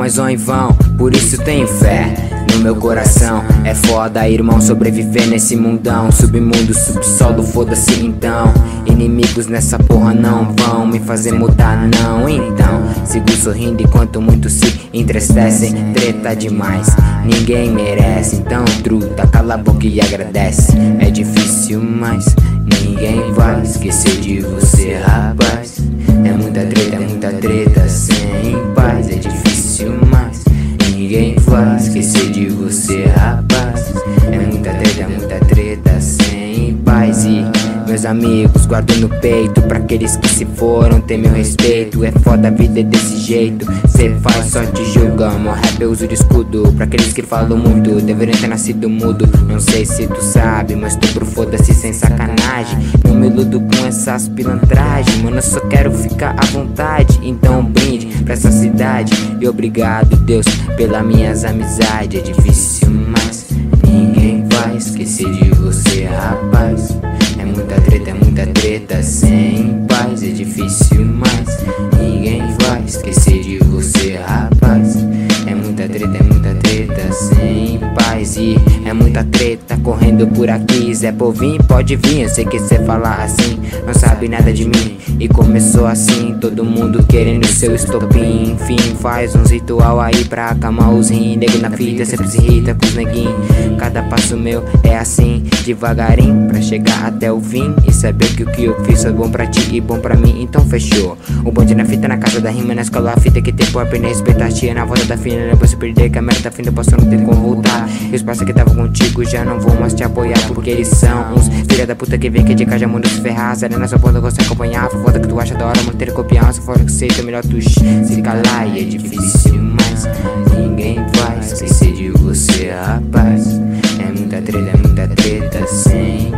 mas vão em vão, por isso tenho fé no meu coração. É foda, irmão, sobreviver nesse mundão. Submundo, subsolo, foda-se então. Inimigos nessa porra não vão me fazer mudar, não. Então, sigo sorrindo enquanto muitos se entristecem. Treta demais, ninguém merece. Então, truta, cala a boca e agradece. É difícil, mas ninguém vai esquecer de você, rapaz. É muita treta, é muita treta, sem ninguém vai esquecer de você, rapaz. Meus amigos, guardo no peito. Pra aqueles que se foram, tem meu respeito. É foda a vida é desse jeito. Cê faz, só te julgamos. Rap eu uso de escudo. Pra aqueles que falam muito, deveriam ter nascido mudo. Não sei se tu sabe, mas tu pro foda-se sem sacanagem. Não me iludo com essas pilantragens. Mano, eu só quero ficar à vontade. Então brinde pra essa cidade. E obrigado, Deus, pelas minhas amizades. É difícil, mas treta, sem paz. É difícil, mas ninguém vai esquecer de você, rapaz. É muita treta, é muita treta, sem paz. E é muita treta correndo por aqui. Zé Povinho, pode vir. Eu sei que cê fala assim, não sabe nada de mim. E começou assim, todo mundo querendo seu estopim. Enfim, faz uns ritual aí pra acalmar os rins. Nego na fita, sempre se irrita com os neguinhos. Cada passo meu é assim, devagarinho, pra chegar até o fim. E saber que o que eu fiz é bom pra ti e bom pra mim, então fechou. O bonde na fita, na casa da rima, na escola, a fita que tem por aprender, respeitar a tia na volta da fina. Depois se perder, que a merda tá fim, depois não tem como voltar. E os parceiros que tava contigo já não vão mais te apoiar, porque eles são uns filha da puta que vem que de casa mundo se ferrar. Zero na sua ponta, você acompanhar. Foda que tu acha da hora, manter copiar. Se for que seja melhor tu se calar. E é difícil, mas ninguém vai esquecer de você, rapaz. É muita treta, é muita treta, sem